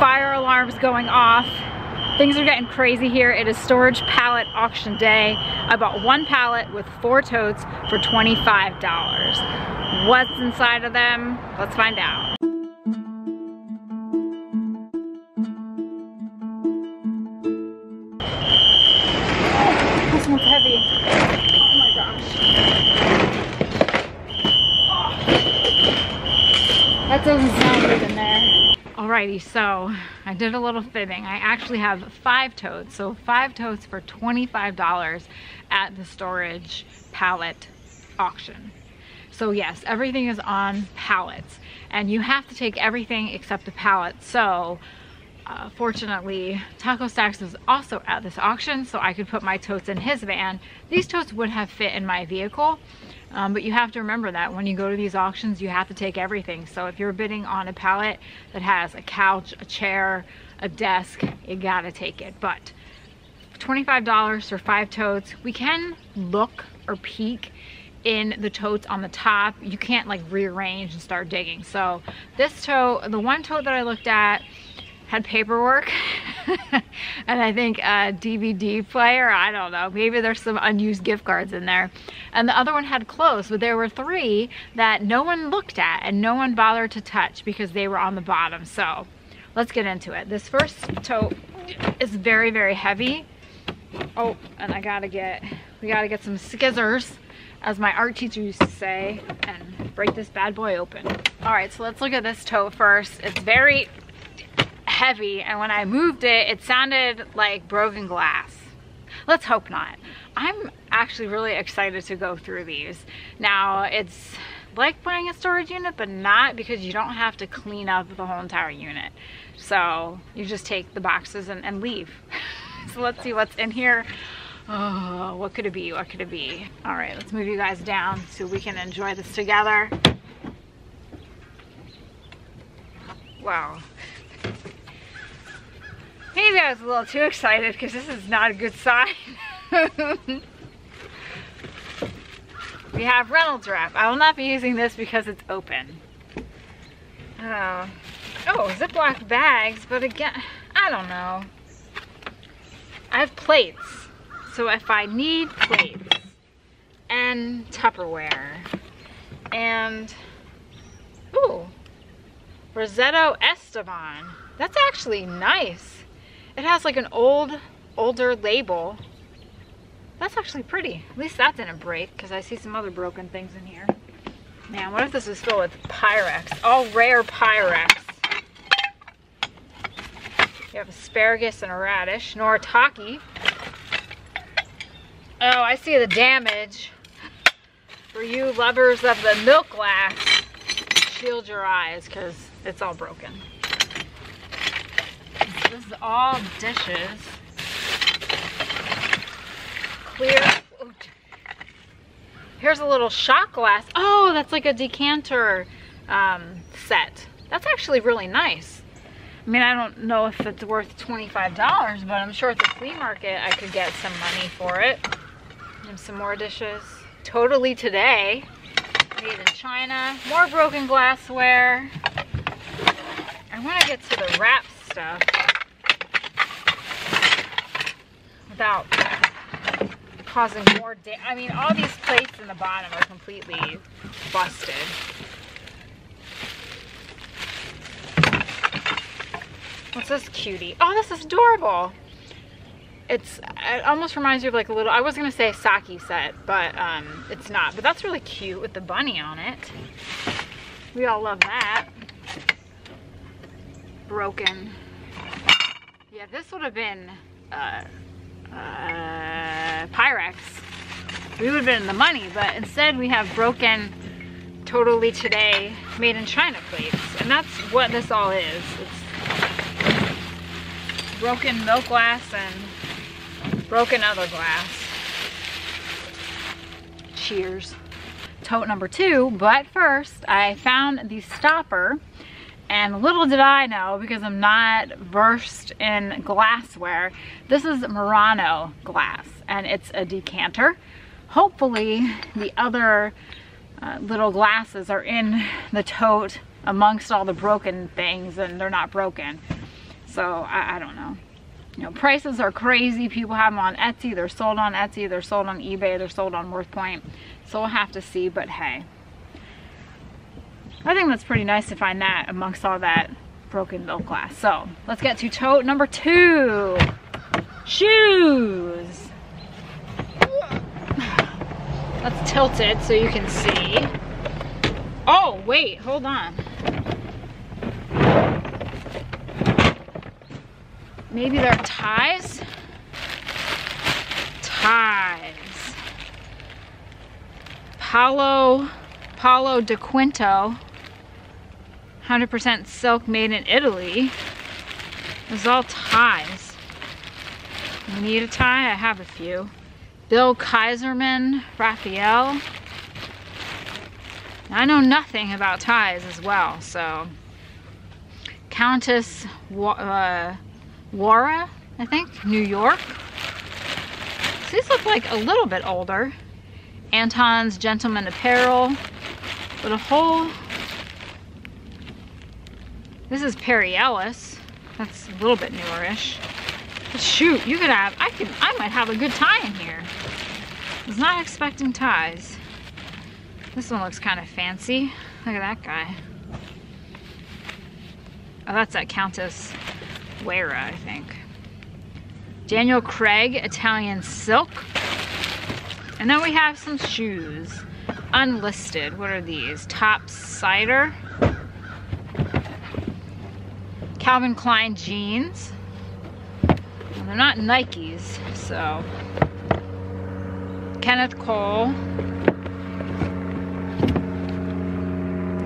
fire alarms going off. Things are getting crazy here. It is storage pallet auction day. I bought one pallet with four totes for $25. What's inside of them? Let's find out. This one's heavy. Oh my gosh sound good in there. Alrighty, so I did a little fibbing. I actually have five totes, so five totes for $25 at the storage pallet auction. So yes, everything is on pallets and you have to take everything except the pallet. So uh, fortunately, Taco Stacks was also at this auction, so I could put my totes in his van. These totes would have fit in my vehicle, um, but you have to remember that when you go to these auctions, you have to take everything. So if you're bidding on a pallet that has a couch, a chair, a desk, you gotta take it. But $25 for five totes. We can look or peek in the totes on the top. You can't like rearrange and start digging. So this tote, the one tote that I looked at, had paperwork and I think a DVD player, I don't know, maybe there's some unused gift cards in there. And the other one had clothes, but there were three that no one looked at and no one bothered to touch because they were on the bottom. So let's get into it. This first tote is very, very heavy. Oh, and I gotta get, we gotta get some skizzers as my art teacher used to say, and break this bad boy open. All right, so let's look at this tote first. It's very heavy and when I moved it, it sounded like broken glass. Let's hope not. I'm actually really excited to go through these. Now it's like buying a storage unit, but not because you don't have to clean up the whole entire unit. So you just take the boxes and, and leave. so let's see what's in here. Oh, what could it be? What could it be? All right, let's move you guys down so we can enjoy this together. Wow. Maybe I was a little too excited because this is not a good sign. we have Reynolds wrap. I will not be using this because it's open. Uh, oh, Ziploc bags, but again, I don't know. I have plates, so if I need plates and Tupperware and, ooh, Rosetto Esteban. That's actually nice. It has like an old, older label. That's actually pretty. At least that didn't break because I see some other broken things in here. Man, what if this was filled with Pyrex? All rare Pyrex. You have asparagus and a radish. Noritake. Oh, I see the damage. For you lovers of the milk glass, shield your eyes because it's all broken. Is all dishes. Clear. Here's a little shot glass. Oh, that's like a decanter um, set. That's actually really nice. I mean, I don't know if it's worth $25, but I'm sure at the flea market I could get some money for it. And some more dishes. Totally today. Made in China. More broken glassware. I want to get to the wrap stuff without causing more damage. I mean, all these plates in the bottom are completely busted. What's this cutie? Oh, this is adorable. It's, it almost reminds you of like a little, I was gonna say sake set, but um, it's not. But that's really cute with the bunny on it. We all love that. Broken. Yeah, this would have been uh, uh, Pyrex, we would have been in the money, but instead we have broken totally today made in China plates. And that's what this all is. It's broken milk glass and broken other glass. Cheers. Tote number two, but first I found the stopper and little did I know, because I'm not versed in glassware, this is Murano glass and it's a decanter. Hopefully the other uh, little glasses are in the tote amongst all the broken things and they're not broken. So I, I don't know. You know, prices are crazy. People have them on Etsy. They're sold on Etsy. They're sold on eBay. They're sold on WorthPoint. So we'll have to see, but hey. I think that's pretty nice to find that amongst all that broken milk glass. So let's get to tote number two. Shoes. Let's tilt it so you can see. Oh, wait, hold on. Maybe there are ties? Ties. Palo, Palo di Quinto. 100% silk made in Italy. This is all ties. You need a tie? I have a few. Bill Kaiserman, Raphael. I know nothing about ties as well, so. Countess uh, Wara, I think, New York. So these look like a little bit older. Anton's Gentleman Apparel, but a whole, this is Perry Ellis. That's a little bit newerish. Shoot, you could have, I could, I might have a good tie in here. I was not expecting ties. This one looks kind of fancy. Look at that guy. Oh, that's that Countess Wera, I think. Daniel Craig, Italian Silk. And then we have some shoes. Unlisted, what are these? Top-Sider. Calvin Klein jeans. Well, they're not Nikes, so. Kenneth Cole.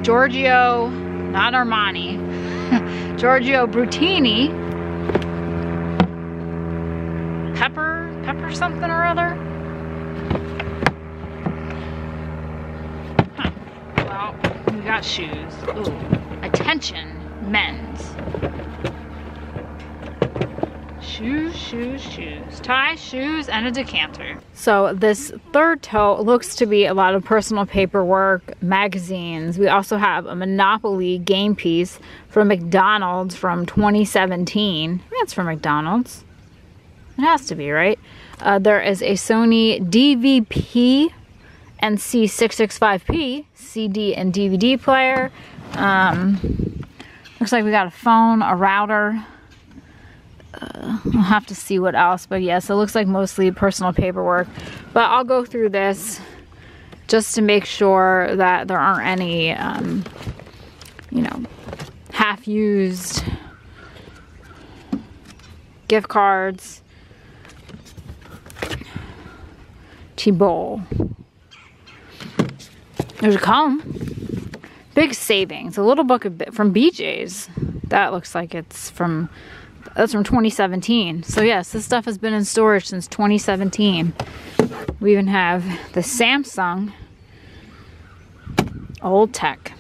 Giorgio, not Armani. Giorgio Brutini. Pepper, pepper something or other. Huh. Well, we got shoes. Ooh. Attention, men's. Shoes, shoes, shoes. Tie, shoes, and a decanter. So this third tote looks to be a lot of personal paperwork, magazines. We also have a Monopoly game piece from McDonald's from 2017. That's from McDonald's. It has to be, right? Uh, there is a Sony DVP NC665P CD and DVD player. Um, looks like we got a phone, a router, uh, I'll have to see what else, but yes, it looks like mostly personal paperwork. But I'll go through this just to make sure that there aren't any, um, you know, half-used gift cards. T-Bowl. There's a comb. Big savings. A little book of, from BJ's. That looks like it's from that's from 2017. So yes, this stuff has been in storage since 2017. We even have the Samsung old tech.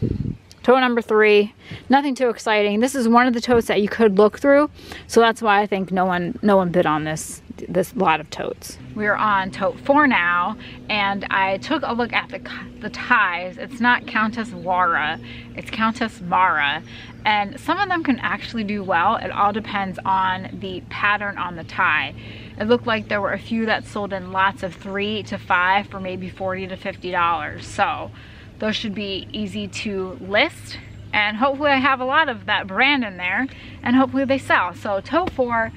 Tote number three, nothing too exciting. This is one of the totes that you could look through. So that's why I think no one no one bid on this this lot of totes. We're on tote four now, and I took a look at the, the ties. It's not Countess Wara, it's Countess Mara. And some of them can actually do well. It all depends on the pattern on the tie. It looked like there were a few that sold in lots of three to five for maybe 40 to $50. So those should be easy to list and hopefully I have a lot of that brand in there and hopefully they sell. So tote four,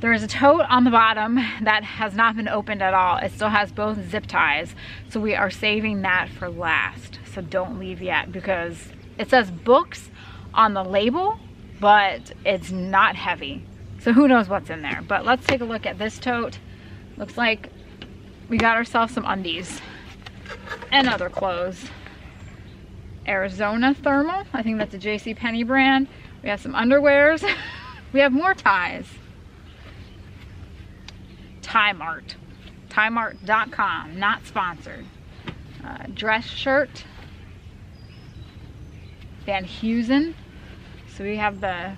there is a tote on the bottom that has not been opened at all. It still has both zip ties. So we are saving that for last. So don't leave yet because it says books on the label, but it's not heavy. So who knows what's in there. But let's take a look at this tote. Looks like we got ourselves some undies and other clothes. Arizona Thermal. I think that's a J.C. Penney brand. We have some underwears. we have more ties. Tie Mart. Not sponsored. Uh, dress shirt. Van Heusen. So we have the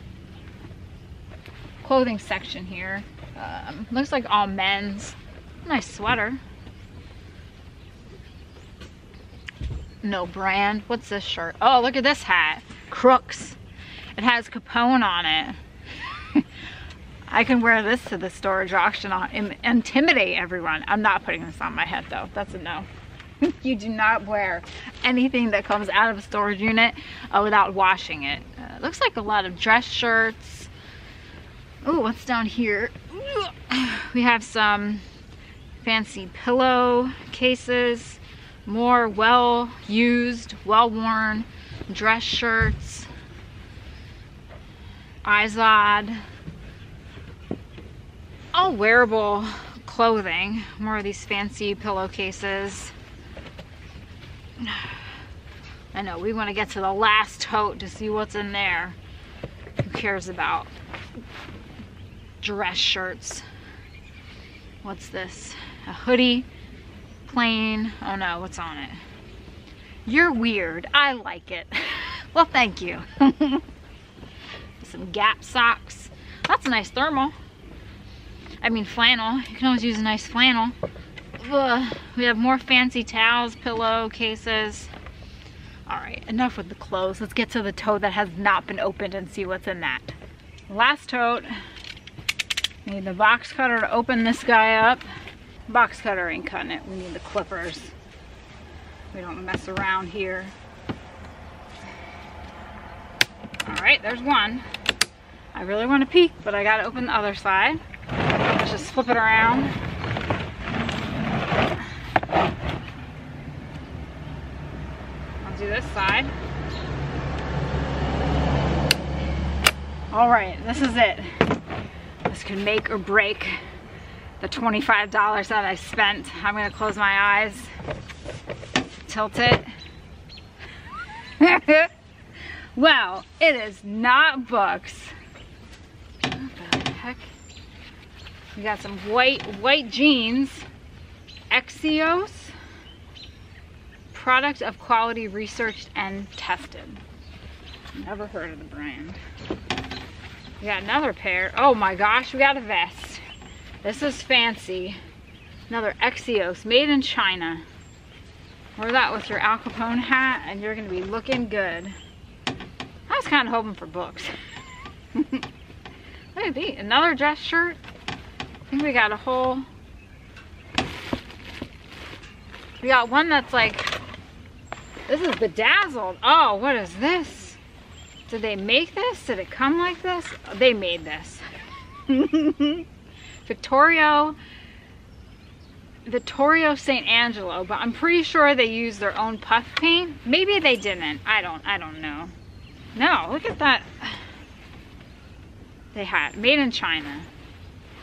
clothing section here. Um, looks like all men's. Nice sweater. No brand. What's this shirt? Oh, look at this hat. Crooks. It has Capone on it. I can wear this to the storage auction. I'll intimidate everyone. I'm not putting this on my head though. That's a no. you do not wear anything that comes out of a storage unit uh, without washing it. Uh, looks like a lot of dress shirts. Oh, what's down here? We have some fancy pillow cases, more well-used, well-worn dress shirts, Izod, all wearable clothing, more of these fancy pillowcases. I know, we want to get to the last tote to see what's in there. Who cares about dress shirts? What's this? A hoodie? Oh no, what's on it? You're weird. I like it. well, thank you. Some Gap socks. That's a nice thermal. I mean flannel. You can always use a nice flannel. Ugh. We have more fancy towels, pillow cases. All right, enough with the clothes. Let's get to the tote that has not been opened and see what's in that. Last tote. Need the box cutter to open this guy up. Box cutter ain't cutting it. We need the clippers. We don't mess around here. All right, there's one. I really want to peek, but I gotta open the other side. Let's just flip it around. I'll do this side. All right, this is it. This can make or break the $25 that I spent. I'm gonna close my eyes, tilt it. well, it is not books. What the heck? We got some white, white jeans. Axios. Product of quality researched and tested. Never heard of the brand. We got another pair. Oh my gosh, we got a vest. This is fancy. Another Axios, made in China. Wear that with your Al Capone hat and you're gonna be looking good. I was kind of hoping for books. Look at these, another dress shirt. I think we got a whole, we got one that's like, this is bedazzled. Oh, what is this? Did they make this? Did it come like this? They made this. Victorio, Vittorio St. Angelo, but I'm pretty sure they used their own puff paint. Maybe they didn't. I don't, I don't know. No, look at that. They had, made in China.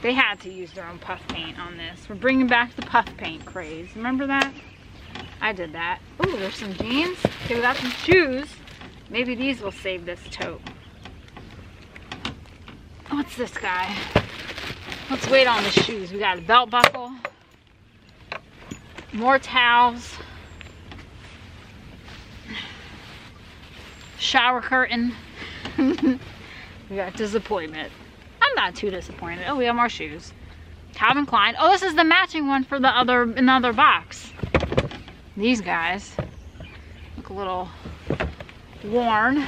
They had to use their own puff paint on this. We're bringing back the puff paint craze. Remember that? I did that. Oh, there's some jeans. Okay, we got some shoes. Maybe these will save this tote. What's this guy? Let's wait on the shoes. We got a belt buckle. More towels. Shower curtain. we got disappointment. I'm not too disappointed. Oh, we have more shoes. Calvin Klein. Oh, this is the matching one for the other another box. These guys look a little worn.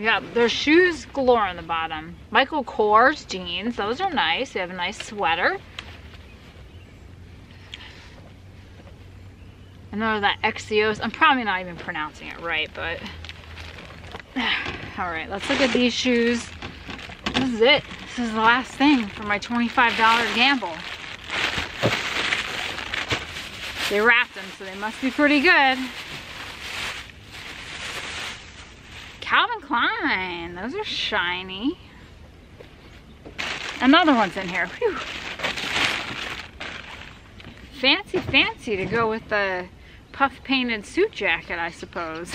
Got there's shoes galore on the bottom. Michael Kors jeans. Those are nice. They have a nice sweater. And then that Axios. I'm probably not even pronouncing it right, but all right, let's look at these shoes. This is it. This is the last thing for my $25 gamble. They wrapped them, so they must be pretty good. Calvin Klein. Those are shiny. Another one's in here. Whew. Fancy, fancy to go with the puff painted suit jacket, I suppose.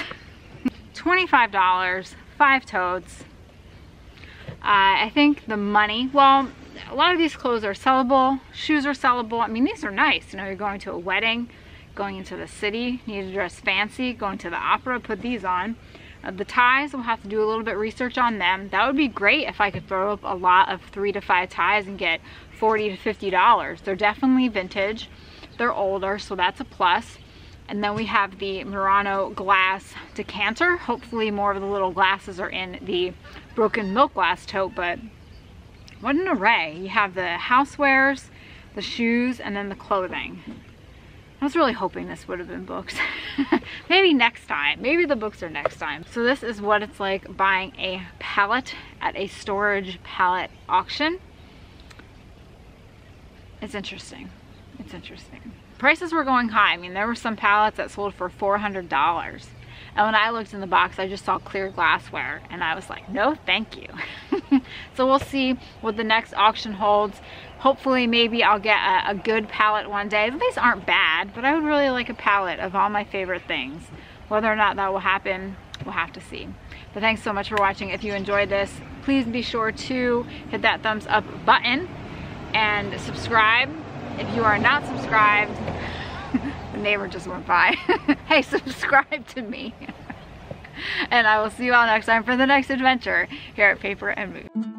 $25, five totes. Uh, I think the money, well, a lot of these clothes are sellable. Shoes are sellable. I mean, these are nice. You know, you're going to a wedding, going into the city, need to dress fancy, going to the opera, put these on. Uh, the ties, we'll have to do a little bit research on them. That would be great if I could throw up a lot of three to five ties and get 40 to $50. They're definitely vintage. They're older, so that's a plus. And then we have the Murano glass decanter. Hopefully more of the little glasses are in the broken milk glass tote, but what an array. You have the housewares, the shoes, and then the clothing. I was really hoping this would have been books. Maybe next time. Maybe the books are next time. So this is what it's like buying a pallet at a storage pallet auction. It's interesting. It's interesting. Prices were going high. I mean, there were some pallets that sold for $400. And when I looked in the box, I just saw clear glassware and I was like, no, thank you. so we'll see what the next auction holds. Hopefully maybe I'll get a, a good palette one day. These aren't bad, but I would really like a palette of all my favorite things. Whether or not that will happen, we'll have to see. But thanks so much for watching. If you enjoyed this, please be sure to hit that thumbs up button and subscribe. If you are not subscribed, the neighbor just went by. hey, subscribe to me. and I will see you all next time for the next adventure here at Paper and Moose.